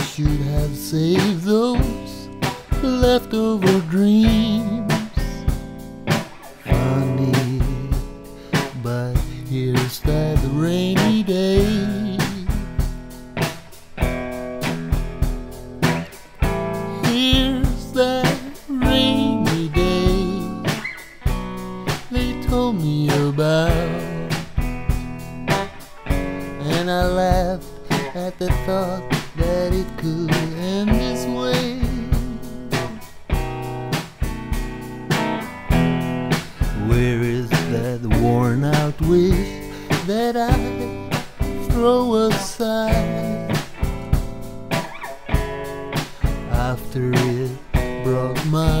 have saved those leftover dreams. Funny, but here's that rainy day. Here's that rainy day they told me about. And I laughed at the thought that it could end this way. Where is that worn out wish that I throw aside? After it brought my